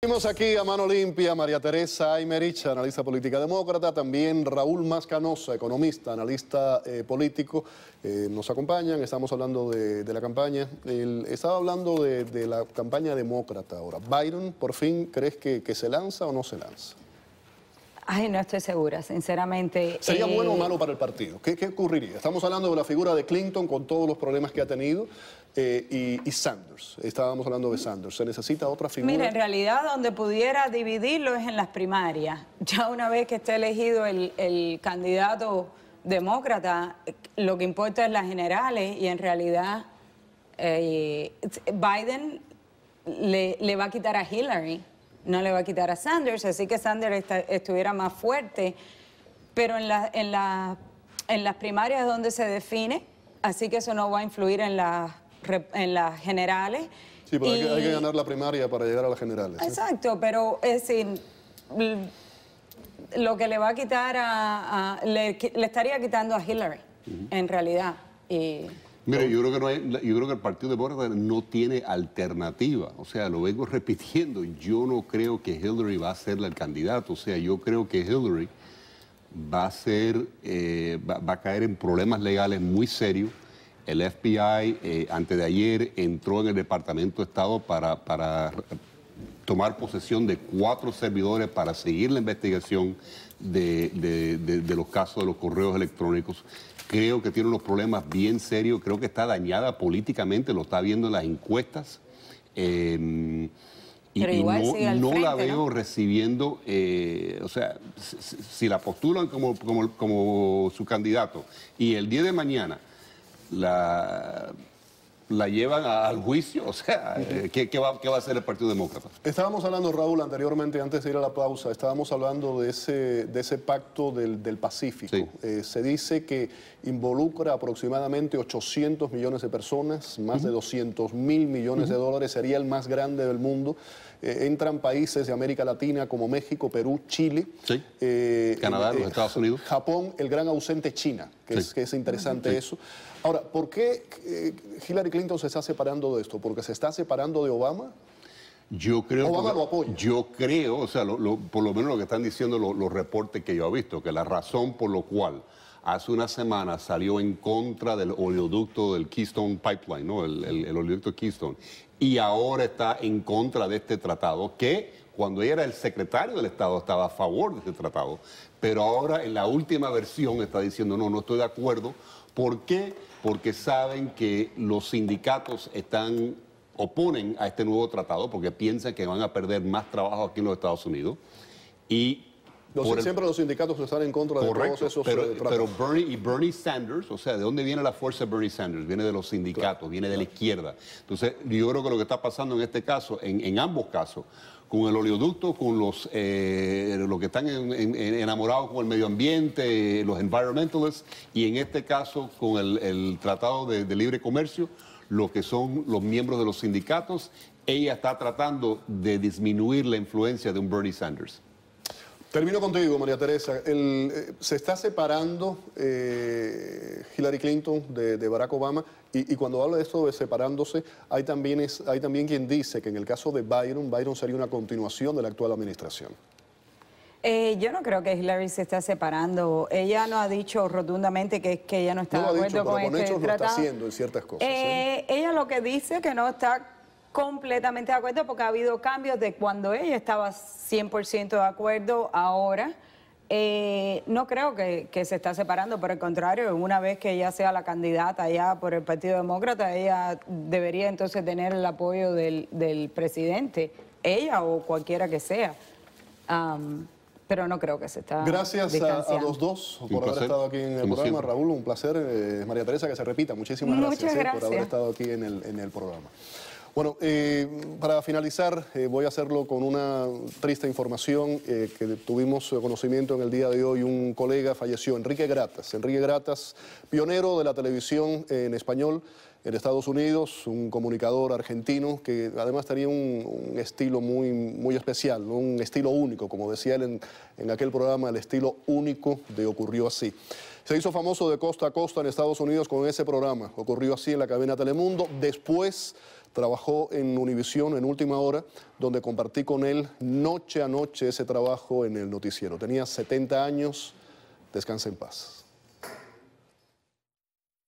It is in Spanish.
Tenemos aquí a mano limpia. María Teresa Aymerich, analista política demócrata, también Raúl Mascanosa, economista, analista eh, político, eh, nos acompañan, estamos hablando de, la campaña, estaba hablando de, la campaña demócrata ahora. ¿Biden por fin crees que, se lanza o no se lanza? Ay, no estoy segura, sinceramente. ¿Sería eh, bueno o malo para el partido? ¿Qué, ¿Qué, ocurriría? Estamos hablando de la figura de Clinton con todos los problemas que ha tenido. Eh, y, Sanders. Estábamos hablando de Sanders. ¿Se necesita otra figura? Mira, en realidad donde pudiera dividirlo es en las primarias. Ya una vez que esté elegido el, candidato demócrata, lo que importa es las generales y en realidad eh, Biden le, va a quitar a Hillary, no le va a quitar a Sanders, así que Sanders estuviera más fuerte, pero en, en, en las primarias es donde se define, así que eso no va a influir en las en las generales. Sí, pero hay, que, ganar la primaria para llegar a las generales. Exacto, pero es decir, lo que le va a quitar a... le, estaría quitando a Hillary, en realidad. Mire, yo creo que no hay, yo creo que el Partido Demócrata no tiene alternativa. O sea, lo vengo repitiendo. Yo no creo que Hillary va a ser el candidato. O sea, yo creo que Hillary va a ser, eh, va, a caer en problemas legales muy serios el FBI eh, antes de ayer entró en el Departamento de Estado para, tomar posesión de cuatro servidores para seguir la investigación de, los casos de los correos electrónicos. Creo que tiene unos problemas bien serios, creo que está dañada políticamente, lo está viendo en las encuestas. Em, y, no, la veo recibiendo, eh, o sea, si, la postulan como, como, como su candidato y el día de mañana la, la llevan al juicio? O sea, eh, ¿qué, va, ¿qué, va, a hacer el Partido Demócrata? Estábamos hablando, Raúl, anteriormente, antes de ir a la pausa, estábamos hablando de ese, de ese pacto del, del Pacífico. Eh, se dice que involucra aproximadamente 800 millones de personas, más de 200 mil millones de dólares, sería el más grande del mundo. Eh, entran países de América Latina como México, Perú, Chile. Canadá, los Estados Unidos. Japón, el gran ausente China, que, es, que es interesante eso. Ahora, ¿por qué Hillary Clinton se está separando de esto? ¿Porque se está separando de Obama? Yo creo Obama lo apoya. Yo creo, o sea, por lo menos lo que están diciendo los, reportes que yo he visto, que la razón por lo cual hace una semana salió en contra del oleoducto del Keystone Pipeline, ¿no? el, el oleoducto Keystone, y ahora está en contra de este tratado, que cuando ella era el secretario del Estado estaba a favor de este tratado, pero ahora en la última versión está diciendo, no, no estoy de acuerdo. ¿Por qué? porque saben que los sindicatos están oponen a este nuevo tratado porque piensan que van a perder más trabajo aquí en los Estados Unidos y siempre los sindicatos están en contra de todos esos pero, eh, pero Bernie y Bernie Sanders, o sea, ¿de dónde viene la fuerza de Bernie Sanders? Viene de los sindicatos, viene de la izquierda. Entonces, yo creo que lo que está pasando en este caso, en, ambos casos, con el oleoducto, con los, eh, que están enamorados con el medio ambiente, los environmentalists, y en este caso con el, Tratado de, de Libre Comercio, lo que son los miembros de los sindicatos, ella está tratando de disminuir la influencia de un Bernie Sanders. Termino contigo, María Teresa. Eh, se está separando eh, Hillary Clinton de, Barack Obama y, cuando habla de esto de separándose, hay también, es, hay también quien dice que en el caso de Biden, Biden sería una continuación de la actual administración. Eh, yo no creo que Hillary se esté separando. Ella no ha dicho rotundamente que, que ella no está de acuerdo dicho, con, pero con este hechos Lo está haciendo en ciertas cosas. Ella lo que dice es que no está completamente de acuerdo porque ha habido cambios de cuando ella estaba 100% de acuerdo ahora. Eh, no creo que, se está separando, por el contrario, una vez que ella sea la candidata ya por el Partido Demócrata, ella debería entonces tener el apoyo del, presidente, ella o cualquiera que sea. pero no creo que se está. Gracias a, los dos por haber estado aquí en el programa. Raúl, un placer. Eh, María Teresa, que se repita. Muchísimas gracias, gracias. Eh, por haber estado aquí en el, en el programa. Bueno, eh, para finalizar, eh, voy a hacerlo con una triste información eh, que tuvimos conocimiento en el día de hoy. Un colega falleció, Enrique Gratas. Enrique Gratas, pionero de la televisión en español en Estados Unidos, un comunicador argentino que además tenía un, estilo muy, muy especial, un estilo único, como decía él en, en aquel programa, el estilo único de Ocurrió Así. Se hizo famoso de costa a costa en Estados Unidos con ese programa, ocurrió así en la cadena Telemundo. Después trabajó en Univisión en última hora, donde compartí con él noche a noche ese trabajo en el noticiero. Tenía 70 años, descansa en paz.